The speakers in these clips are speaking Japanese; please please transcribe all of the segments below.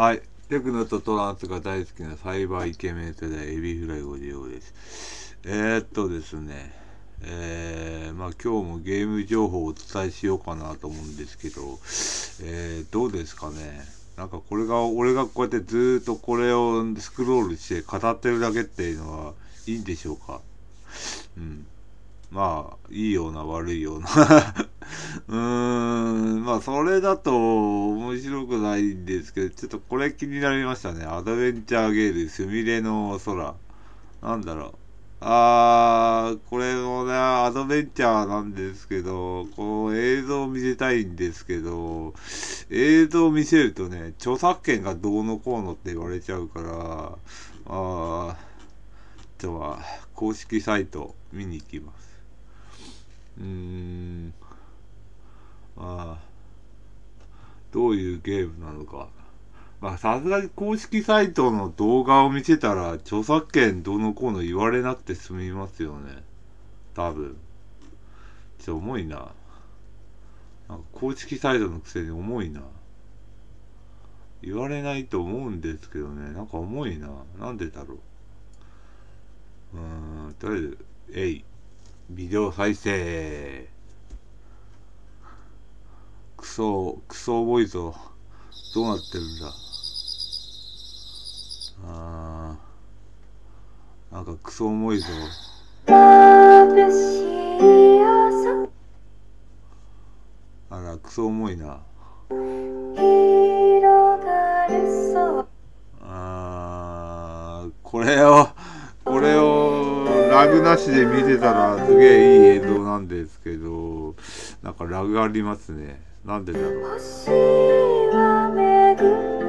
はい。テクノとトランスが大好きなサイバーイケメン世代エビフライ55です。えー、っとですね、えー、まあ今日もゲーム情報をお伝えしようかなと思うんですけど、えー、どうですかね。なんかこれが、俺がこうやってずっとこれをスクロールして語ってるだけっていうのはいいんでしょうか。うん。まあ、いいような悪いような うーん、まあ、それだと面白くないんですけど、ちょっとこれ気になりましたね。アドベンチャーゲーム、すみれの空。なんだろう。あー、これもね、アドベンチャーなんですけど、こう映像を見せたいんですけど、映像を見せるとね、著作権がどうのこうのって言われちゃうから、あー、じゃあ、公式サイト見に行きます。うーん、ああ、どういうゲームなのか。まあ、さすがに公式サイトの動画を見せたら、著作権どうのこうの言われなくて済みますよね。多分。ちょ、重いな。なんか公式サイトのくせに重いな。言われないと思うんですけどね。なんか重いな。なんでだろう。うーん、とりあえず、えい。ビデオ再生。クソ、クソ重いぞ。どうなってるんだ？あー、なんかクソ重いぞ。あら、クソ重いな。あー、これを、これをラグなしで見てたらすげえいい映像なんですけど、なんかラグありますね。なんでだろう。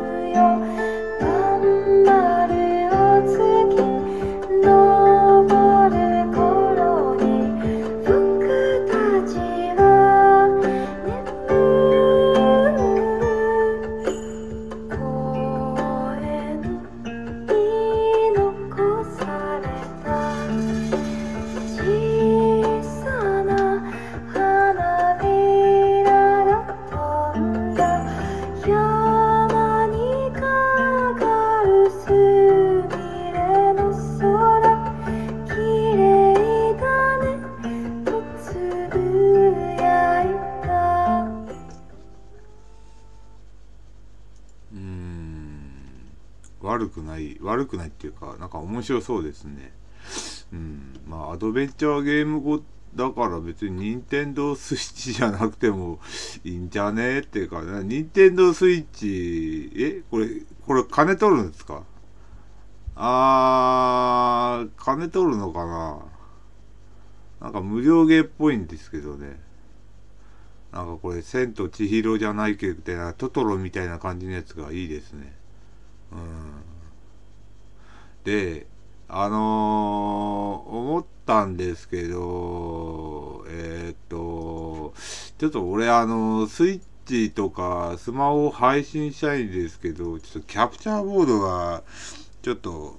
うん。悪くない悪くないっていうかなんか面白そうですね。うん。まあアドベンチャーゲーム語だから別に任天堂スイッチじゃなくてもいいんじゃねっていうかね任天堂スイッチえ？これこれ金取るんですか？あー金取るのかな？なんか無料ゲーっぽいんですけどね。なんかこれ、千と千尋じゃないけど、トトロみたいな感じのやつがいいですね。うん。で、あのー思ったんですけど、えーっと、ちょっと俺、あのスイッチとかスマホ配信したいんですけど、ちょっとキャプチャーボードが、ちょっと、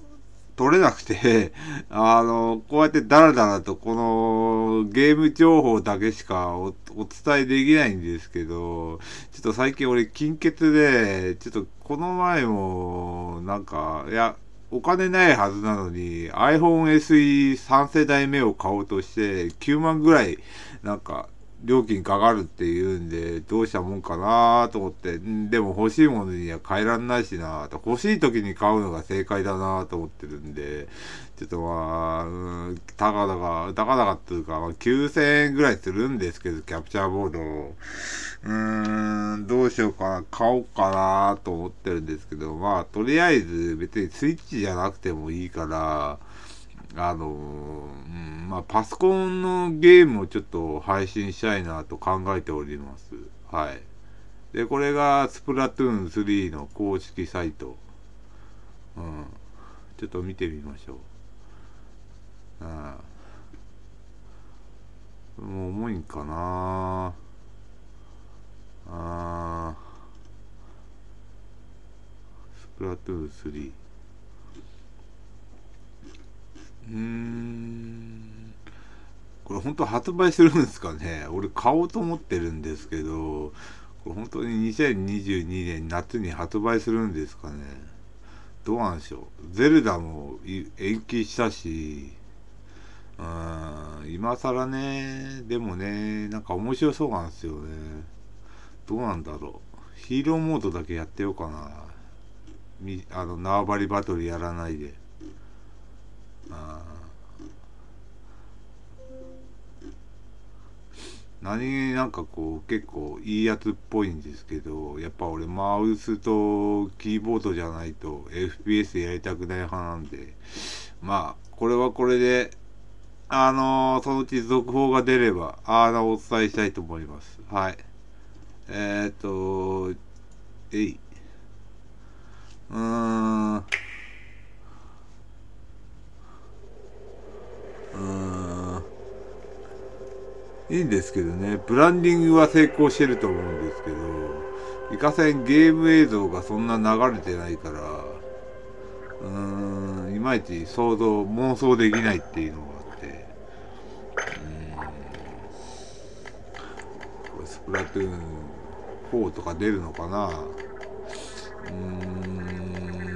取れなくて、あの、こうやってダラダラとこのゲーム情報だけしかお伝えできないんですけど、ちょっと最近俺金欠で、ちょっとこの前も、なんか、いや、お金ないはずなのに iPhone SE3 世代目を買おうとして9万ぐらいなんか料金かかるっていうんでどうしたもんかなと思ってでも欲しいものには変えらんないしなと欲しい時に買うのが正解だなと思ってるんでちょっとまあ、うん、たかだか、たかだかっていうか、まあ、9000円ぐらいするんですけど、キャプチャーボードを。うーん、どうしようかな、買おうかなと思ってるんですけど、まあ、とりあえず別にスイッチじゃなくてもいいから、あの、うん、まあ、パソコンのゲームをちょっと配信したいなと考えております。はい。で、これがスプラトゥーン3の公式サイト。うん。ちょっと見てみましょう。ああもう重いんかなあスプラトゥーン3うんこれ本当発売するんですかね？俺買おうと思ってるんですけどこれ本当に2022年夏に発売するんですかね？どうなんでしょう？ゼルダも延期したしうん今更ね。でもねなんか面白そうなんですよね。どうなんだろう？ヒーローモードだけやってようかな。あの縄張りバトルやらないで。何気なんかこう結構いいやつっぽいんですけどやっぱ俺マウスとキーボードじゃないと FPS やりたくない派なんでまあこれはこれであのー、そのうち続報が出ればあのお伝えしたいと思います。はい。えー、っとえい。うーんうーんいいんですけどね、ブランディングは成功してると思うんですけど、いかせんゲーム映像がそんな流れてないから、うーん、いまいち想像、妄想できないっていうのがあって、うん、スプラトゥーン4とか出るのかなうん、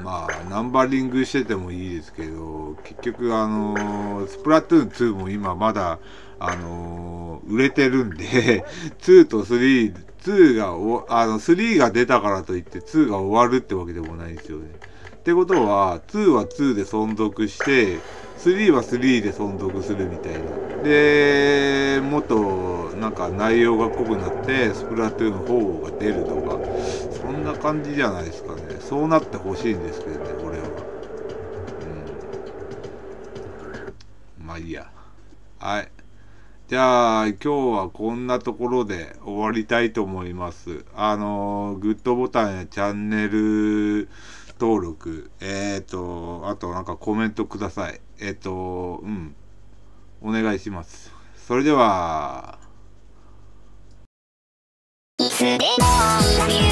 まあ、ナンバリングしててもいいですけど、結局あのスプラトゥーン2も今まだ、あの、売れてるんで 2と3、2がお、あの、3が出たからといって2が終わるってわけでもないんですよね。ってことは、2は2で存続して、3は3で存続するみたいな。で、もっとなんか内容が濃くなって、スプラトゥーン4が出るとか、な感じじゃないですかね。そうなってほしいんですけどね、これは。うん。まあいいや。はい。じゃあ、今日はこんなところで終わりたいと思います。あの、グッドボタンやチャンネル登録、えっ、ー、と、あとなんかコメントください。えっ、ー、と、うん。お願いします。それでは。いつでも